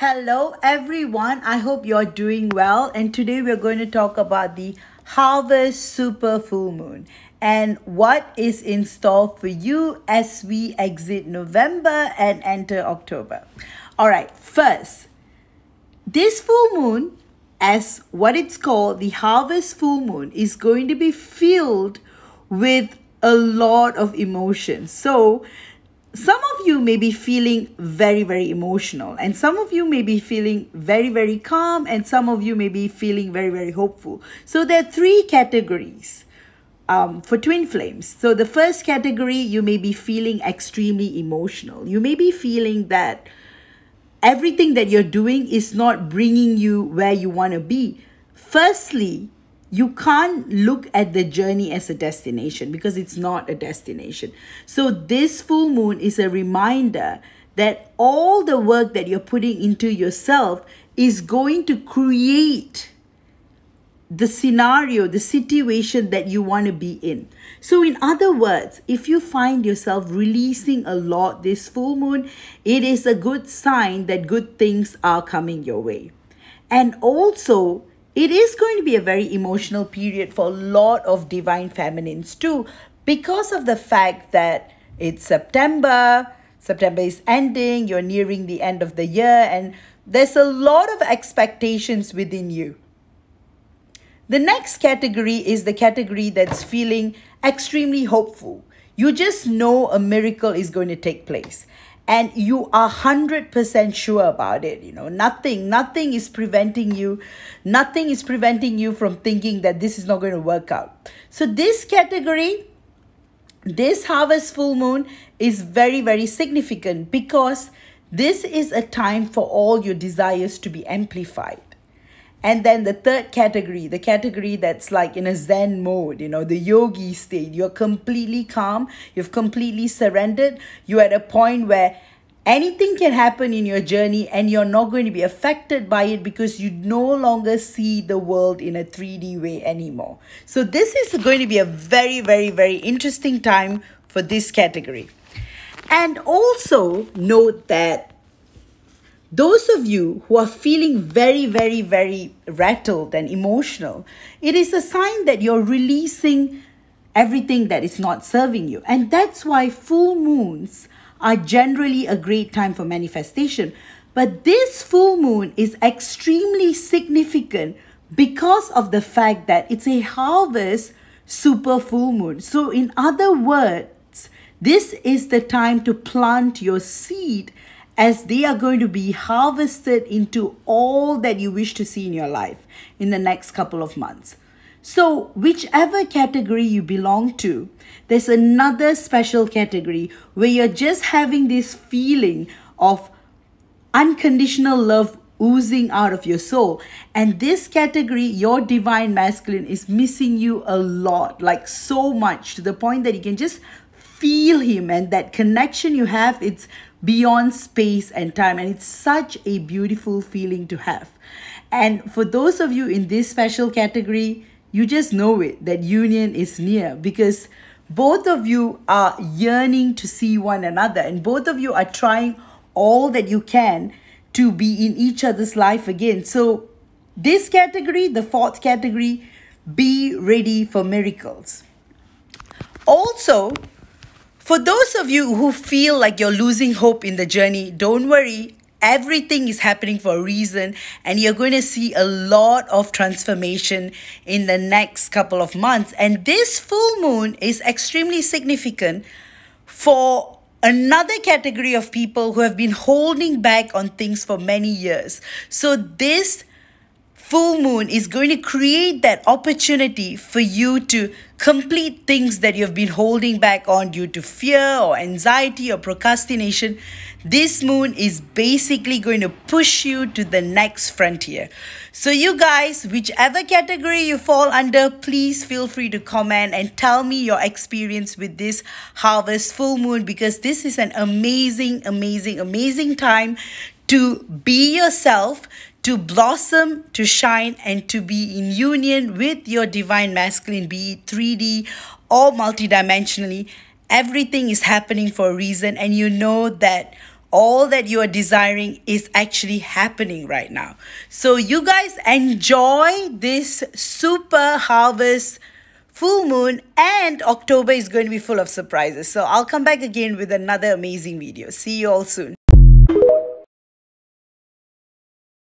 Hello, everyone. I hope you're doing well. And today we're going to talk about the harvest super full moon and what is in store for you as we exit November and enter October. All right, first, this full moon, as what it's called, the harvest full moon, is going to be filled with a lot of emotions. So, some of you may be feeling very, very emotional, and some of you may be feeling very, very calm, and some of you may be feeling very, very hopeful. So, there are three categories um, for twin flames. So, the first category, you may be feeling extremely emotional. You may be feeling that everything that you're doing is not bringing you where you want to be. Firstly, you can't look at the journey as a destination because it's not a destination. So, this full moon is a reminder that all the work that you're putting into yourself is going to create the scenario, the situation that you want to be in. So, in other words, if you find yourself releasing a lot this full moon, it is a good sign that good things are coming your way. And also, it is going to be a very emotional period for a lot of divine feminines too, because of the fact that it's September, September is ending, you're nearing the end of the year, and there's a lot of expectations within you. The next category is the category that's feeling extremely hopeful. You just know a miracle is going to take place and you are 100% sure about it you know. Nothing nothing is preventing you. Nothing is preventing you from thinking that this is not going to work out. So this category this harvest full moon is very very significant because this is a time for all your desires to be amplified and then the third category, the category that's like in a Zen mode, you know, the yogi state. You're completely calm, you've completely surrendered. You're at a point where anything can happen in your journey and you're not going to be affected by it because you no longer see the world in a 3D way anymore. So, this is going to be a very, very, very interesting time for this category. And also note that those of you who are feeling very, very, very rattled and emotional, it is a sign that you're releasing everything that is not serving you. And that's why full moons are generally a great time for manifestation. But this full moon is extremely significant because of the fact that it's a harvest super full moon. So, in other words, this is the time to plant your seed as they are going to be harvested into all that you wish to see in your life in the next couple of months. So, whichever category you belong to, there's another special category where you're just having this feeling of unconditional love oozing out of your soul. And this category, your divine masculine, is missing you a lot, like so much, to the point that you can just feel him and that connection you have, it's beyond space and time. And it's such a beautiful feeling to have. And for those of you in this special category, you just know it that union is near because both of you are yearning to see one another and both of you are trying all that you can to be in each other's life again. So, this category, the fourth category, be ready for miracles. Also, for those of you who feel like you're losing hope in the journey, don't worry. Everything is happening for a reason, and you're going to see a lot of transformation in the next couple of months. And this full moon is extremely significant for another category of people who have been holding back on things for many years. So, this full moon is going to create that opportunity for you to complete things that you've been holding back on due to fear or anxiety or procrastination. This moon is basically going to push you to the next frontier. So, you guys, whichever category you fall under, please feel free to comment and tell me your experience with this harvest full moon because this is an amazing, amazing, amazing time to be yourself, to blossom, to shine, and to be in union with your divine masculine, be it 3D or multidimensionally. Everything is happening for a reason, and you know that all that you are desiring is actually happening right now. So, you guys enjoy this super harvest full moon, and October is going to be full of surprises. So, I'll come back again with another amazing video. See you all soon.